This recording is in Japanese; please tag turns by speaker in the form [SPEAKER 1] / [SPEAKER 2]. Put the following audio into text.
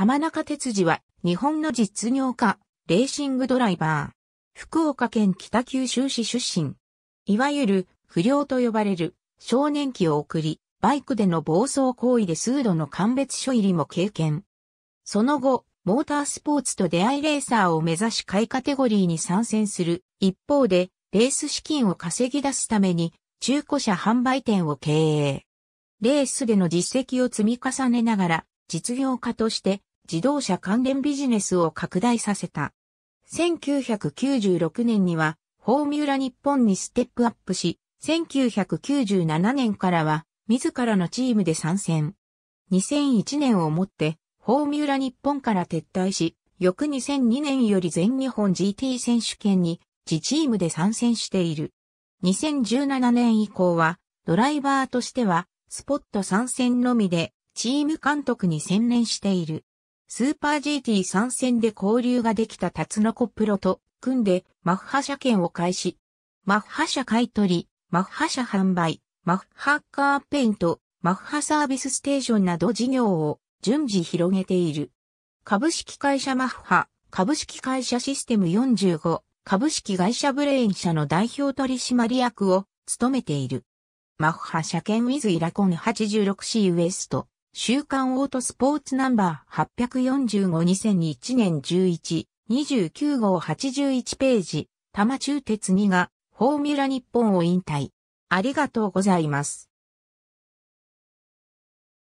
[SPEAKER 1] 玉中哲司は日本の実業家、レーシングドライバー。福岡県北九州市出身。いわゆる不良と呼ばれる少年期を送り、バイクでの暴走行為で数度の鑑別所入りも経験。その後、モータースポーツと出会いレーサーを目指し下位カテゴリーに参戦する一方で、レース資金を稼ぎ出すために中古車販売店を経営。レースでの実績を積み重ねながら実業家として自動車関連ビジネスを拡大させた。1996年にはフォーミュラ日本にステップアップし、1997年からは自らのチームで参戦。2001年をもってフォーミュラ日本から撤退し、翌2002年より全日本 GT 選手権に自チームで参戦している。2017年以降は、ドライバーとしては、スポット参戦のみで、チーム監督に専念している。スーパー GT 参戦で交流ができたタツノコプロと、組んで、マッハ車検を開始。マッハ車買取、マッハ車販売、マッハカーペイント、マッハサービスステーションなど事業を順次広げている。株式会社マッハ、株式会社システム45、株式会社ブレイン社の代表取締役を務めている。マッハ車検ウィズイラコン 86C ウエスト、週刊オートスポーツナンバー845-2001年11、29号81ページ、玉中鉄2がフォーミュラ日本を引退。ありがとうございます。